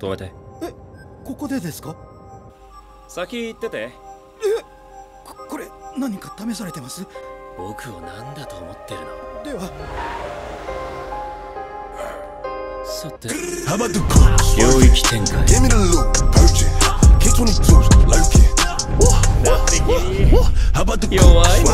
止めて？えここでですか？先行ってて。えここれ何か試されてます？僕を何だと思ってるの？では。さて。領域展開。it. 弱い